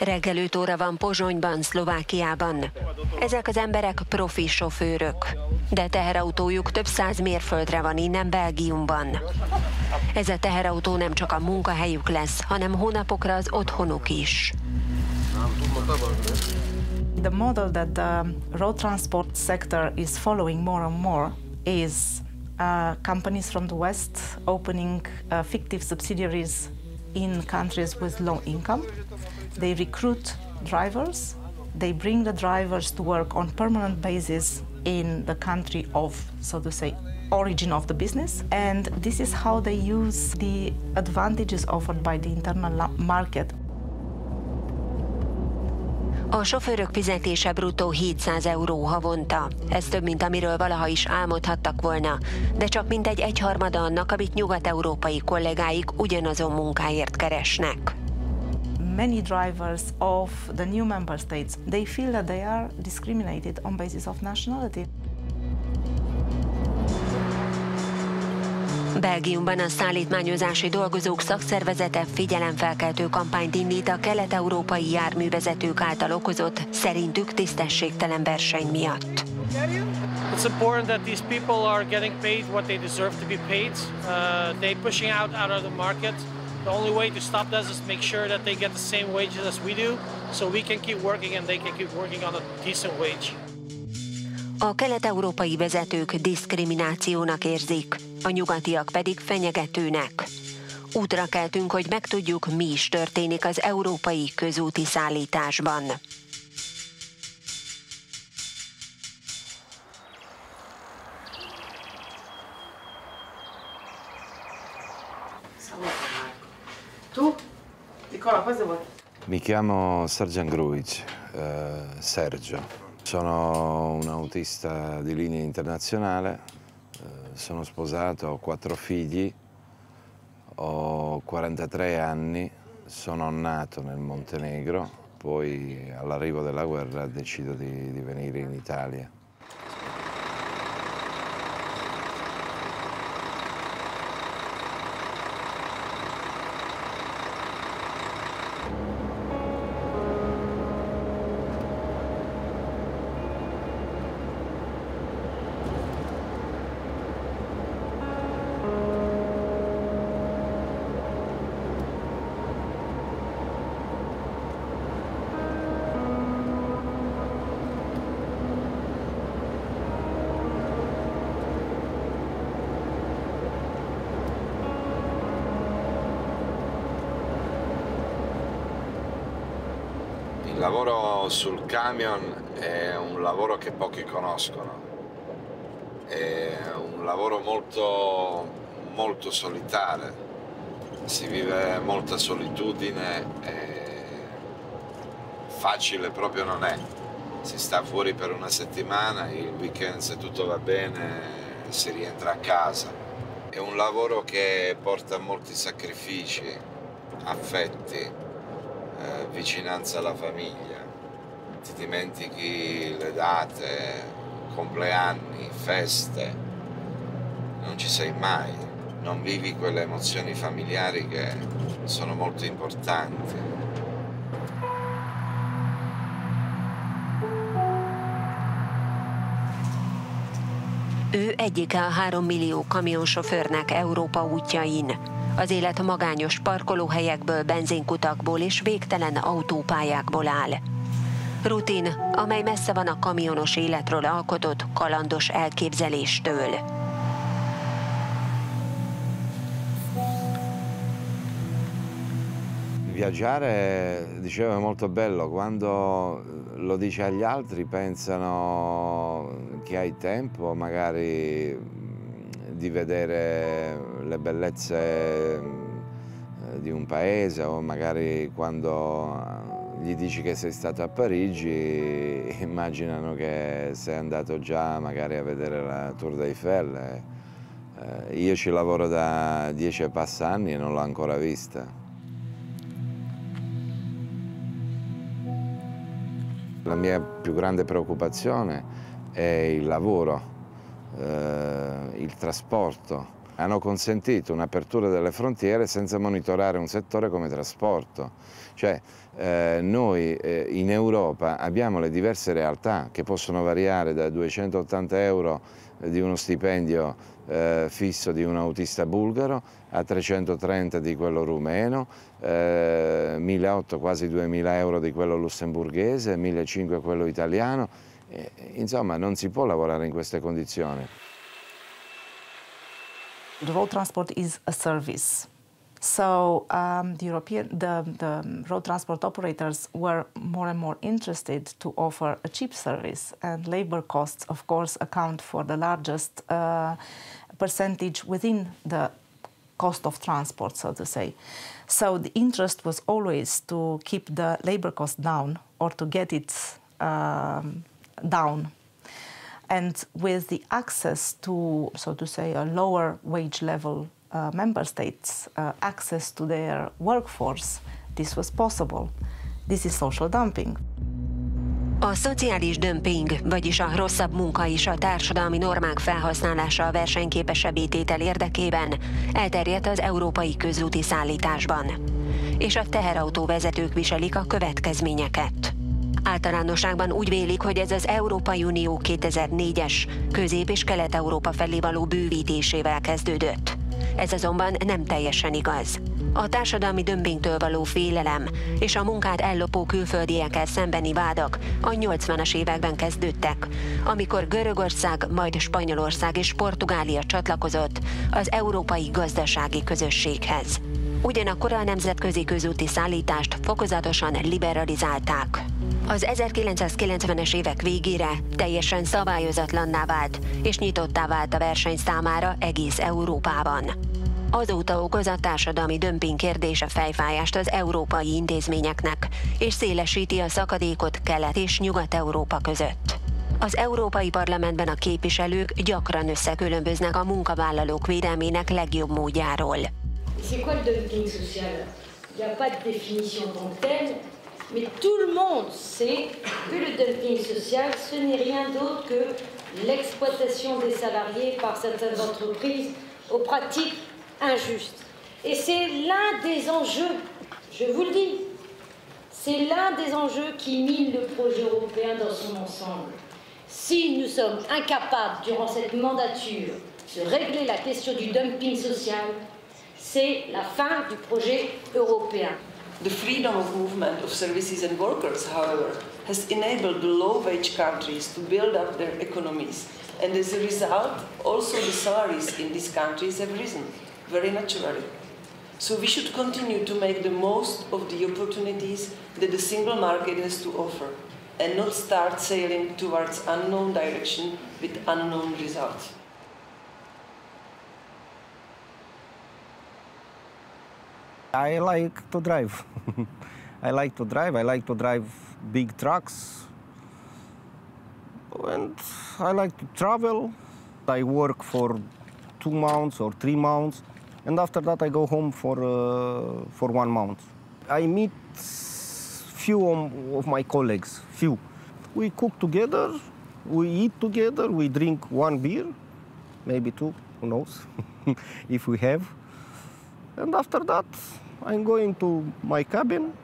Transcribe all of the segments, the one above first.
Reggel 5 óra van Pozsonyban, Szlovákiában. Ezek az emberek profi sofőrök, de teherautójuk több száz mérföldre van innen Belgiumban. Ez a teherautó nem csak a munkahelyük lesz, hanem hónapokra az otthonuk is. The model that the road transport sector is following more and more is uh, companies from the West opening uh, fictive subsidiaries in countries with low income. They recruit drivers, they bring the drivers to work on permanent basis in the country of, so to say, origin of the business. And this is how they use the advantages offered by the internal market. A sofőrök fizetése bruttó 700 euró havonta. Ez több, mint amiről valaha is álmodhattak volna, de csak mintegy egyharmada annak, amit nyugat-európai kollégáik ugyanazon munkáért keresnek. Many drivers of the new member states, they feel that they are discriminated on basis of nationality. Belgiumban a szállítmányozási dolgozók szakszervezete figyelemfelkeltő kampányt indít a kelet-európai járművezetők által okozott, szerintük tisztességtelen verseny miatt. It's important that these people are getting paid what they deserve to be paid. Uh, they pushing out out of the market. The only way to stop this is make sure that they get the same wages as we do, so we can keep working and they can keep working on a decent wage. A kelet-európai vezetők diszkriminációnak érzik, a nyugatiak pedig fenyegetőnek. Útra keltünk, hogy megtudjuk, mi is történik az európai közúti szállításban. Nicola, cosa vuoi? Mi chiamo Sergian Gruic, eh, Sergio. Sono un autista di linea internazionale, eh, sono sposato, ho quattro figli, ho 43 anni, sono nato nel Montenegro, poi all'arrivo della guerra decido di, di venire in Italia. Camion è un lavoro che pochi conoscono, è un lavoro molto, molto solitario, si vive molta solitudine e facile proprio non è. Si sta fuori per una settimana, il weekend se tutto va bene si rientra a casa. È un lavoro che porta molti sacrifici, affetti, eh, vicinanza alla famiglia, ti dimentichi le date, compleanni, feste, non ci sei mai, non vivi quelle emozioni familiari che sono molto importanti. Ő egyike a három millió kamionsofőrnek Európa útjain. Az élet magányos parkolóhelyekből, benzinkutakból és végtelen autópályákból áll. Rutin, amely messze van a kamionos életről alkotott kalandos elképzeléstől. Viaggiare, dicevo, è molto bello, quando lo dici agli altri pensano che hai tempo magari di vedere le bellezze di un paese o magari quando gli dici che sei stato a Parigi immaginano che sei andato già magari a vedere la Tour d'Eiffel. Eh, io ci lavoro da dieci e passa anni e non l'ho ancora vista. La mia più grande preoccupazione è il lavoro, eh, il trasporto. Hanno consentito un'apertura delle frontiere senza monitorare un settore come trasporto. Cioè, eh, noi eh, in Europa abbiamo le diverse realtà che possono variare da 280 euro di uno stipendio eh, fisso di un autista bulgaro a 330 di quello rumeno, eh, 1.800 quasi 2.000 euro di quello lussemburghese, 1.500 quello italiano. Eh, insomma non si può lavorare in queste condizioni. The road transport is a service. So um, the European, the, the road transport operators were more and more interested to offer a cheap service, and labor costs, of course, account for the largest uh, percentage within the cost of transport, so to say. So the interest was always to keep the labor cost down or to get it um, down. And with the access to, so to say, a lower wage level uh, member states uh, access to their workforce, this was possible. This is social dumping. A szociális dömping, vagyis a rosszabb munka és a társadalmi normák felhasználása a versenyképesebb étel érdekében elterjedt az európai közúti szállításban. És a teherautó vezetők viselik a következményeket. Általánosságban úgy vélik, hogy ez az Európai Unió 2004-es Közép- és Kelet-Európa felé való bővítésével kezdődött. Ez azonban nem teljesen igaz. A társadalmi dömpingtől való félelem és a munkát ellopó külföldiekkel szembeni vádak a 80-as években kezdődtek, amikor Görögország, majd Spanyolország és Portugália csatlakozott az Európai Gazdasági Közösséghez. Ugyanakkor a nemzetközi közúti szállítást fokozatosan liberalizálták. Az 1990-es évek végére teljesen szabályozatlanná vált, és nyitottá vált a verseny számára egész Európában. Azóta okoz a társadalmi dömping kérdése fejfájást az európai intézményeknek, és szélesíti a szakadékot Kelet- és Nyugat-Európa között. Az Európai Parlamentben a képviselők gyakran összekülönböznek a munkavállalók védelmének legjobb módjáról. C'est quoi le dumping social Il n'y a pas de définition tant telle, mais tout le monde sait que le dumping social, ce n'est rien d'autre que l'exploitation des salariés par certaines entreprises aux pratiques injustes. Et c'est l'un des enjeux, je vous le dis, c'est l'un des enjeux qui mine le projet européen dans son ensemble. Si nous sommes incapables, durant cette mandature, de régler la question du dumping social, c'est la fin du projet européen. The freedom of movement of services and workers, however, has enabled the low wage countries to build up their economies. And as a result, also the salaries in these countries have risen, very naturally. So we should continue to make the most of the opportunities that the single market has to offer and not start sailing towards unknown direction with unknown results. I like to drive. I like to drive. I like to drive big trucks. And I like to travel. I work for two months or three months. And after that, I go home for, uh, for one month. I meet few of my colleagues, few. We cook together, we eat together, we drink one beer, maybe two, who knows, if we have. And after that, I'm going to my cabin.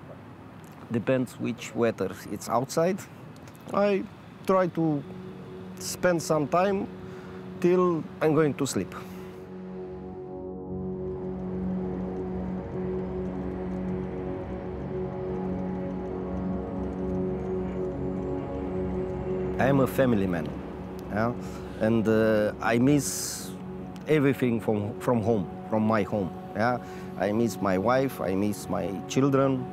Depends which weather it's outside. I try to spend some time till I'm going to sleep. I am a family man, yeah? and uh, I miss everything from, from home, from my home. Yeah? I miss my wife, I miss my children,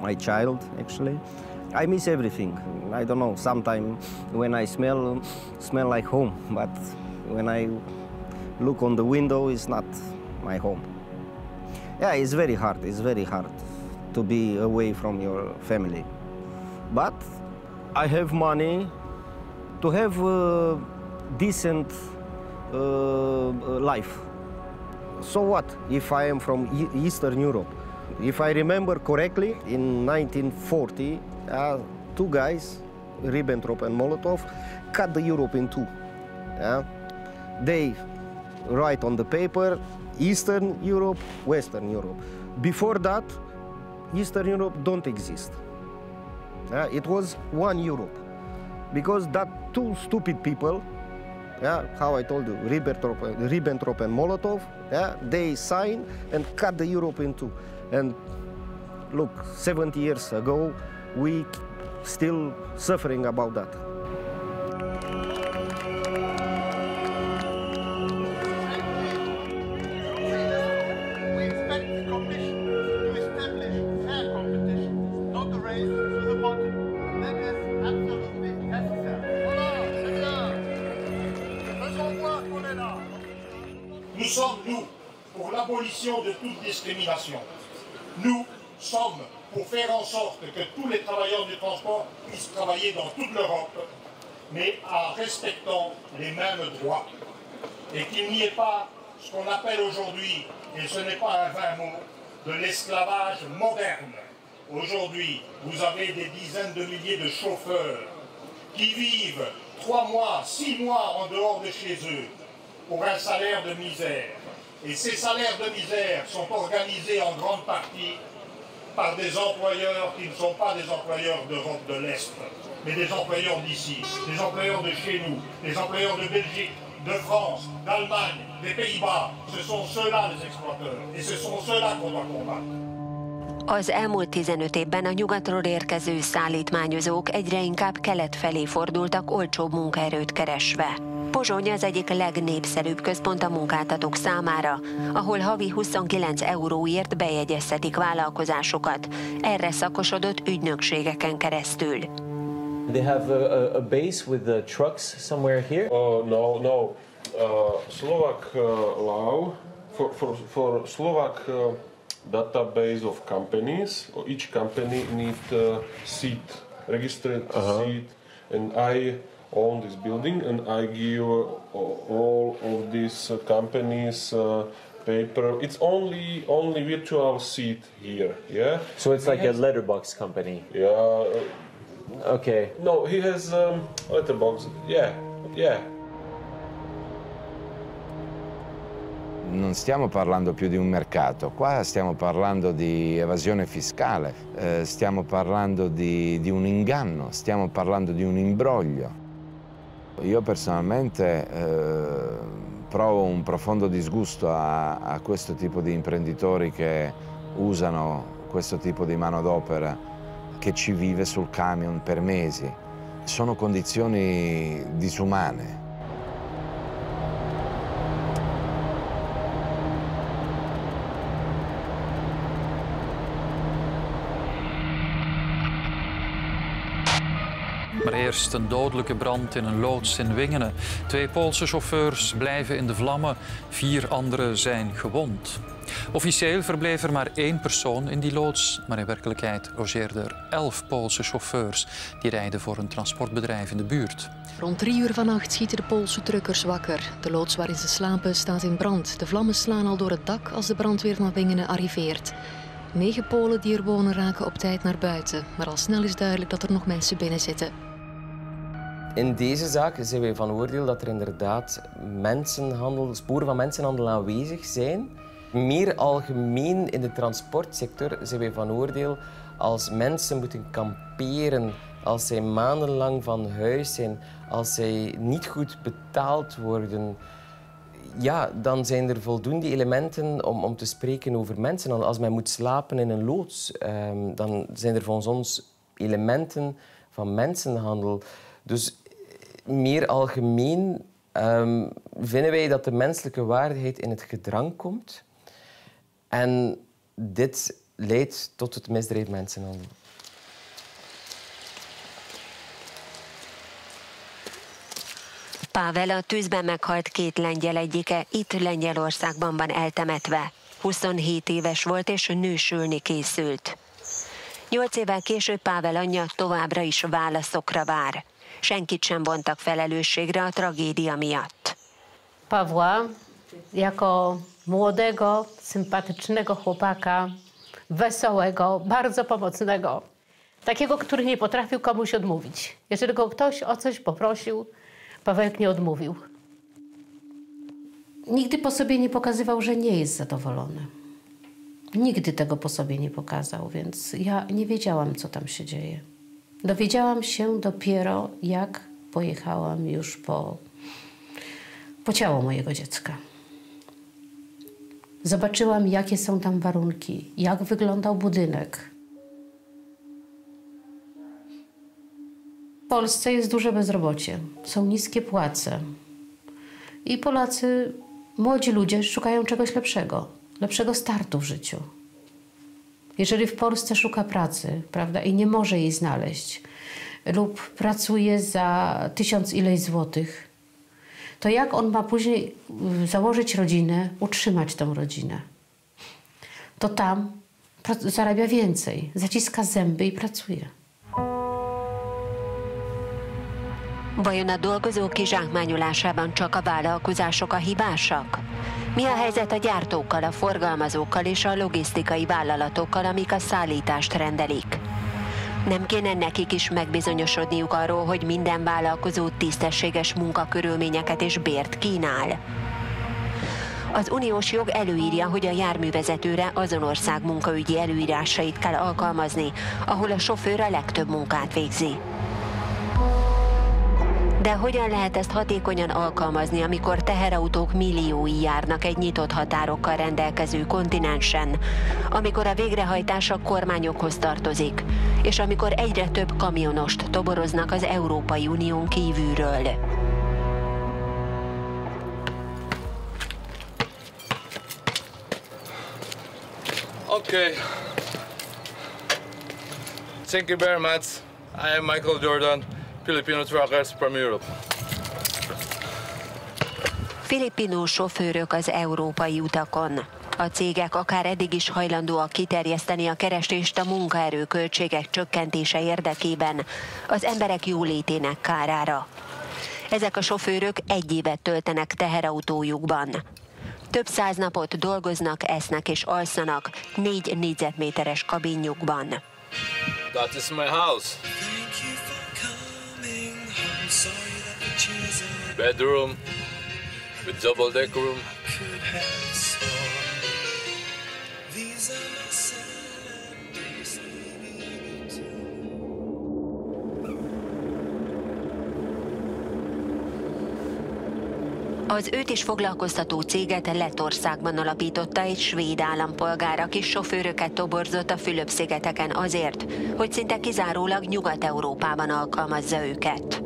my child, actually. I miss everything. I don't know, sometimes when I smell, smell like home, but when I look on the window, it's not my home. Yeah, it's very hard, it's very hard to be away from your family. But I have money to have a decent uh, life. So what if I am from Eastern Europe? If I remember correctly, in 1940, uh, two guys, Ribbentrop and Molotov, cut the Europe in two. Yeah? They write on the paper Eastern Europe, Western Europe. Before that, Eastern Europe don't exist. Yeah, it was one Europe because that two stupid people, how I told you, Ribbentrop, Ribbentrop and Molotov, yeah, they signed and cut the Europe in two. And look, 70 years ago, we still suffering about that. De toute discrimination. Nous sommes pour faire en sorte que tous les travailleurs du transport puissent travailler dans toute l'Europe, mais en respectant les mêmes droits. Et qu'il n'y ait pas ce qu'on appelle aujourd'hui, et ce n'est pas un vain mot, de l'esclavage moderne. Aujourd'hui, vous avez des dizaines de milliers de chauffeurs qui vivent trois mois, six mois en dehors de chez eux pour un salaire de misère. Et ces salaires de misère sont organisés en grande partie par des employeurs qui ne sont pas des employeurs d'Europe de l'Est, mais des employeurs d'ici, des employeurs de chez nous, des employeurs de Belgique, de France, d'Allemagne, des Pays-Bas. Ce sont ceux-là les exploiteurs. Et ce sont ceux-là qu'on doit combattre. Az elmúlt 15 évben a nyugatról érkező szállítmányozók egyre inkább kelet felé fordultak olcsóbb munkaerőt keresve. Pozsony az egyik legnépszerűbb központ a munkáltatók számára, ahol havi 29 euróért bejegyeztetik vállalkozásokat, erre szakosodott ügynökségeken keresztül. They have a, a, a base with the trucks somewhere here. Uh, no, no. Uh, Slovak uh, law for, for, for Slovak uh, database of companies. Each company need uh, seat, registered seat, and I own this building, and I give uh, all of these uh, companies uh, paper. It's only only virtual seat here. Yeah. So it's like He a letterbox company. Yeah. Okay. No, he has um, letterbox. Yeah, yeah. Non stiamo parlando più di un mercato, qua stiamo parlando di evasione fiscale, eh, stiamo parlando di, di un inganno, stiamo parlando di un imbroglio. Io personalmente eh, provo un profondo disgusto a, a questo tipo di imprenditori che usano questo tipo di manodopera che ci vive sul camion per mesi. Sono condizioni disumane. Eerst een dodelijke brand in een loods in Wingenen. Twee Poolse chauffeurs blijven in de vlammen, vier anderen zijn gewond. Officieel verbleef er maar één persoon in die loods, maar in werkelijkheid logeerden er elf Poolse chauffeurs die rijden voor een transportbedrijf in de buurt. Rond drie uur vannacht schieten de Poolse truckers wakker. De loods waarin ze slapen staat in brand. De vlammen slaan al door het dak als de brandweer van Wingenen arriveert. Negen Polen die er wonen raken op tijd naar buiten. Maar al snel is duidelijk dat er nog mensen binnen zitten. In deze zaak zijn wij van oordeel dat er inderdaad mensenhandel, sporen van mensenhandel aanwezig zijn. Meer algemeen in de transportsector zijn wij van oordeel als mensen moeten kamperen, als zij maandenlang van huis zijn, als zij niet goed betaald worden, ja, dan zijn er voldoende elementen om, om te spreken over mensenhandel. Als men moet slapen in een loods, ehm, dan zijn er volgens ons elementen van mensenhandel. Dus meer algemeen ehm, vinden wij dat de menselijke waardigheid in het gedrang komt. En dit leidt tot het misdrijf mensenhandel. Pável a tűzben meghalt két lengyel egyike, itt Lengyelországban van eltemetve. 27 éves volt és nősülni készült. Nyolc évvel később Pável anyja továbbra is válaszokra vár. Senkit sem vontak felelősségre a tragédia miatt. Pawła jako młodego, sympatycznego chłopaka, wesołego, bardzo pomocnego. Takiego, który nie potrafił komuś odmówić. Jeżeli go ktoś o coś poprosił, Pawełek nie odmówił. nigdy po sobie nie pokazywał, że nie jest zadowolony. Nigdy tego po sobie nie pokazał, więc ja nie wiedziałam, co tam się dzieje. Dowiedziałam się dopiero, jak pojechałam już po, po ciało mojego dziecka. Zobaczyłam, jakie są tam warunki, jak wyglądał budynek. W Polsce jest duże bezrobocie, są niskie płace. I Polacy, młodzi ludzie, szukają czegoś lepszego, lepszego startu w życiu. Jeżeli w Polsce szuka pracy, prawda, i nie może jej znaleźć, lub pracuje za tysiąc ileś złotych, to jak on ma później y, założyć rodzinę, utrzymać tą rodzinę? To tam zarabia więcej, zaciska zęby i pracuje. Vajon a dolgozók kizsákmányolásában csak a vállalkozások a hibásak? Mi a helyzet a gyártókkal, a forgalmazókkal és a logisztikai vállalatokkal, amik a szállítást rendelik? Nem kéne nekik is megbizonyosodniuk arról, hogy minden vállalkozó tisztességes munkakörülményeket és bért kínál? Az uniós jog előírja, hogy a járművezetőre azon ország munkaügyi előírásait kell alkalmazni, ahol a sofőr a legtöbb munkát végzi. De hogyan lehet ezt hatékonyan alkalmazni, amikor teherautók milliói járnak egy nyitott határokkal rendelkező kontinensen, amikor a végrehajtás a kormányokhoz tartozik, és amikor egyre több kamionost toboroznak az Európai Unión kívülről? Okay. Thank you very much. I am Michael Jordan. Filipino truckers from Europe. Filipinó sofőrök az európai utakon. A cégek akár eddig is hajlandóak kiterjeszteni a kerestést a munkaerő költségek csökkentése érdekében, az emberek jólétének kárára. Ezek a sofőrök egy évet töltenek teherautójukban. Több száz napot dolgoznak, esznek és alszanak négy négyzetméteres kabinjukban. That is my house. Bedroom with double deck room. Az őt is foglalkoztató céget Lettországban alapította egy svéd állampolgár, aki sofőröket toborzott a Fülöp-szigeteken azért, hogy szinte kizárólag Nyugat-Európában alkalmazza őket.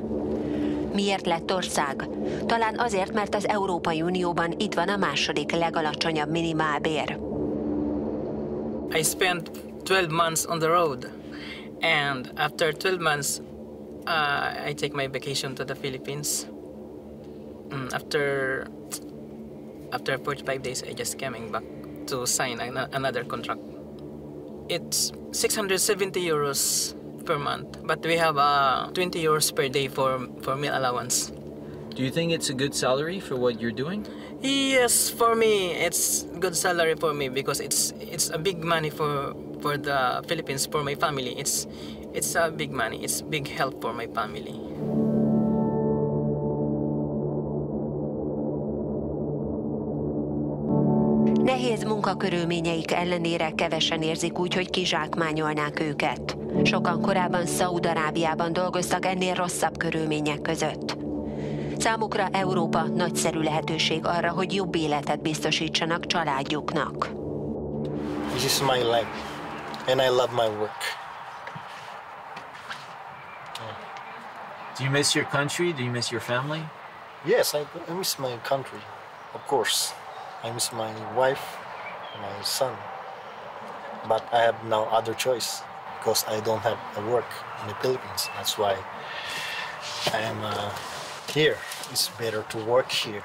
Miért Lettország? Talán azért, mert az Európai Unióban itt van a második legalacsonyabb minimálbér. I spent 12 months on the road, and after 12 months, uh, I take my vacation to the Philippines. Mm, after after 45 days, I just coming back to sign an- another contract. It's 670 euros per month, but we have uh, 20 euros per day for for meal allowance. Do you think it's a good salary for what you're doing? Yes, for me, it's good salary for me because it's it's a big money for for the Philippines for my family. It's it's a big money. It's big help for my family. Nehéz munkakörülményeik ellenére kevesen érzik úgy, hogy kizsákmányolnák őket. Sokan korábban Szaúd-Arábiában dolgoztak ennél rosszabb körülmények között. Számukra Európa nagyszerű lehetőség arra, hogy jobb életet biztosítsanak családjuknak. This is my life, and I love my work. Do you miss your country? Do you miss your family? Yes, I, I miss my country, of course. I miss my wife, my son. But I have no other choice because I don't have a work in the Philippines. That's why I am uh, here. It's better to work here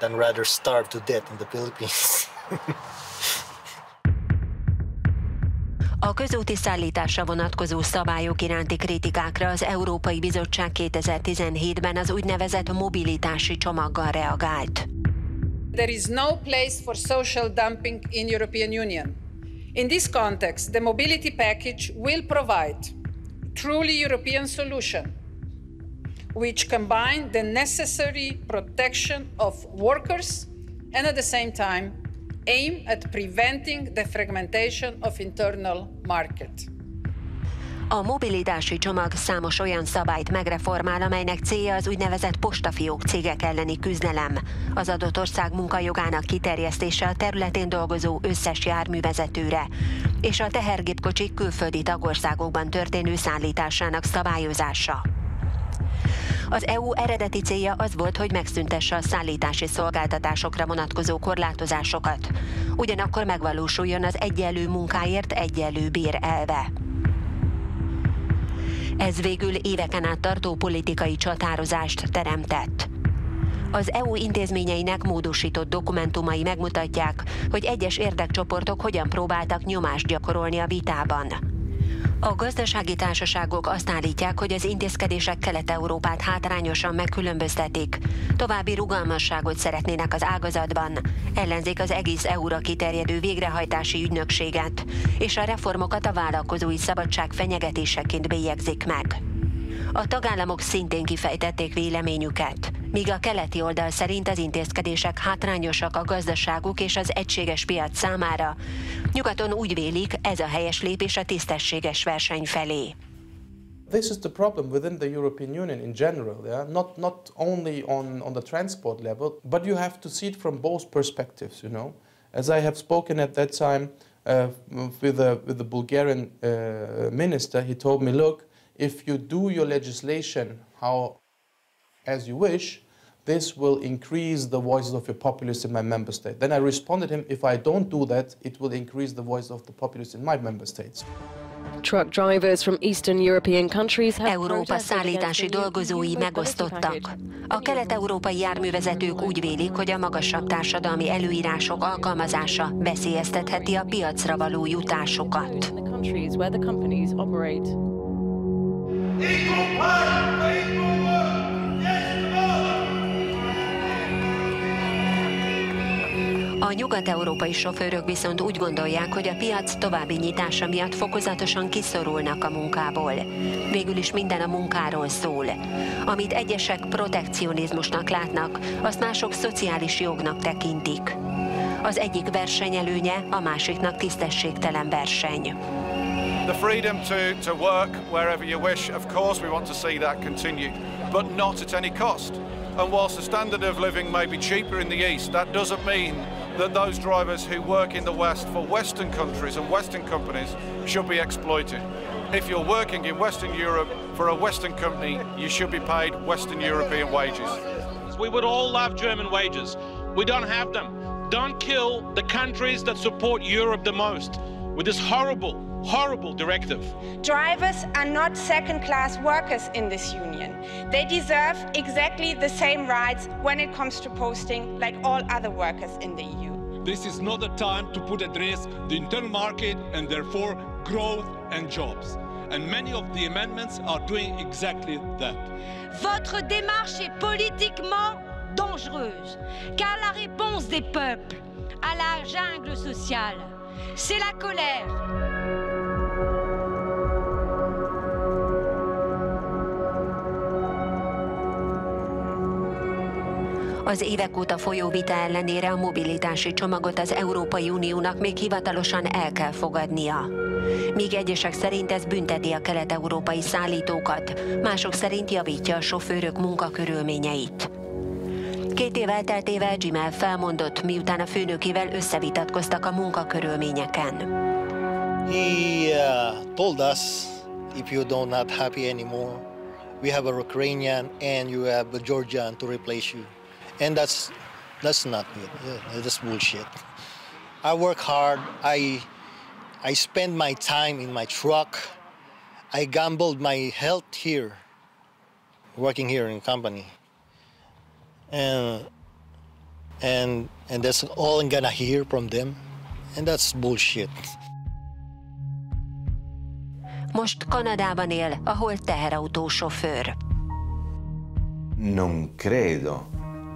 than rather starve to death in the Philippines. A közúti szállításra vonatkozó szabályok iránti kritikákra az Európai Bizottság 2017-ben az úgynevezett mobilitási csomaggal reagált. There is no place for social dumping in European Union. In this context, the mobility package will provide truly European solution which combine the necessary protection of workers and at the same time aim at preventing the fragmentation of internal market. A mobilitási csomag számos olyan szabályt megreformál, amelynek célja az úgynevezett postafiók cégek elleni küzdelem, az adott ország munkajogának kiterjesztése a területén dolgozó összes járművezetőre, és a tehergépkocsik külföldi tagországokban történő szállításának szabályozása. Az EU eredeti célja az volt, hogy megszüntesse a szállítási szolgáltatásokra vonatkozó korlátozásokat. Ugyanakkor megvalósuljon az egyenlő munkáért egyenlő bér elve. Ez végül éveken át tartó politikai csatározást teremtett. Az EU intézményeinek módosított dokumentumai megmutatják, hogy egyes érdekcsoportok hogyan próbáltak nyomást gyakorolni a vitában. A gazdasági társaságok azt állítják, hogy az intézkedések Kelet-Európát hátrányosan megkülönböztetik. További rugalmasságot szeretnének az ágazatban, ellenzik az egész EU-ra kiterjedő végrehajtási ügynökséget, és a reformokat a vállalkozói szabadság fenyegetéseként bélyegzik meg. A tagállamok szintén kifejtették véleményüket, míg a keleti oldal szerint az intézkedések hátrányosak a gazdaságuk és az egységes piac számára. Nyugaton úgy vélik, ez a helyes lépés a tisztességes verseny felé. This is the problem within the European Union in general, yeah? not, not only on, on the transport level, but you have to see it from both perspectives, you know. As I have spoken at that time uh, with, the, with the Bulgarian uh, minister, he told me, look, if you do your legislation how as you wish, this will increase the voices of your populists in my member state. Then I responded him, if I don't do that, it will increase the voice of the populists in my member states. Truck drivers from Eastern European countries have Európa szállítási dolgozói megosztottak. A kelet-európai járművezetők úgy vélik, hogy a magasabb társadalmi előírások alkalmazása veszélyeztetheti a piacra való jutásokat. A nyugat-európai sofőrök viszont úgy gondolják, hogy a piac további nyitása miatt fokozatosan kiszorulnak a munkából. Végül is minden a munkáról szól. Amit egyesek protekcionizmusnak látnak, azt mások szociális jognak tekintik. Az egyik versenyelőnye, a másiknak tisztességtelen verseny. The freedom to, to work wherever you wish, of course we want to see that continue, but not at any cost. And whilst the standard of living may be cheaper in the East, that doesn't mean that those drivers who work in the West for Western countries and Western companies should be exploited. If you're working in Western Europe for a Western company, you should be paid Western European wages. We would all love German wages. We don't have them. Don't kill the countries that support Europe the most with this horrible, horrible directive. Drivers are not second class workers in this union. They deserve exactly the same rights when it comes to posting like all other workers in the EU. This is not the time to put at risk the internal market and therefore growth and jobs. And many of the amendments are doing exactly that. Votre démarche est politiquement dangereuse, car la réponse des peuples à la jungle sociale, c'est la colère. Az évek óta folyó vita ellenére a mobilitási csomagot az Európai Uniónak még hivatalosan el kell fogadnia. Míg egyesek szerint ez bünteti a kelet-európai szállítókat, mások szerint javítja a sofőrök munkakörülményeit. Két év elteltével Gmail felmondott, miután a főnökével összevitatkoztak a munkakörülményeken. He uh, told us, if you don't not happy anymore, we have a Ukrainian and you have a Georgian to replace you. And that's that's not good. Yeah, that's bullshit. I work hard. I I spend my time in my truck. I gambled my health here, working here in company. And and and that's all I'm gonna hear from them. And that's bullshit. Most Kanadában él, ahol teherautósofőr. Non credo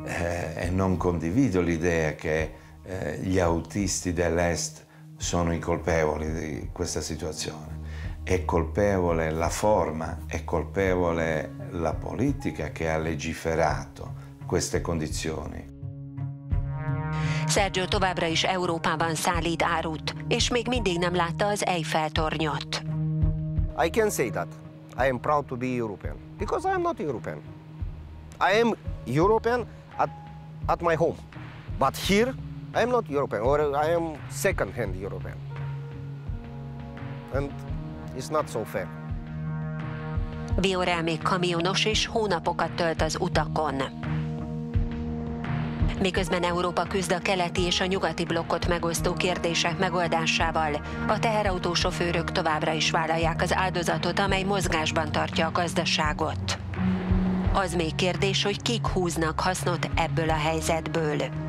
eh, e non condivido l'idea che eh, gli autisti dell'Est sono i colpevoli di questa situazione. È colpevole la forma, è colpevole la politica che ha legiferato queste condizioni. Sergio továbbra is Európában szállít árut, és még mindig nem látta az Eiffel tornyot. I can say that. I am proud to be European because I am not European. I am European at, at my home. But here, I not European, or I am second-hand European. And it's not so fair. Viorel még kamionos és hónapokat tölt az utakon. Miközben Európa küzd a keleti és a nyugati blokkot megosztó kérdések megoldásával, a teherautósofőrök továbbra is vállalják az áldozatot, amely mozgásban tartja a gazdaságot. Az még kérdés, hogy kik húznak hasznot ebből a helyzetből.